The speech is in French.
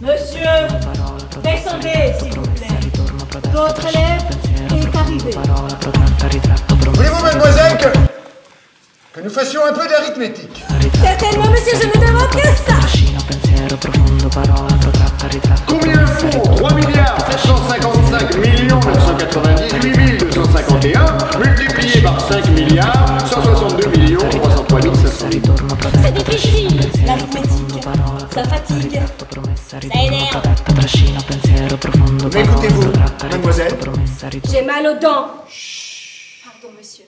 Monsieur, descendez, s'il vous plaît. Votre élève est arrivé. Voulez-vous, mademoiselle, que... que nous fassions un peu d'arithmétique? Certainement, monsieur, je ne demande que ça. Combien font 3 milliards 755 millions 998 251 multiplié par 5 milliards 162 millions promessa, ritorno protetta, trascino, pensiero profondo, parola, protetta, ritratto, promessa, ritorno protetta, trascino, pensiero profondo, parola, protetta, ritratto. J'ai mal aux dents. Pardon, monsieur.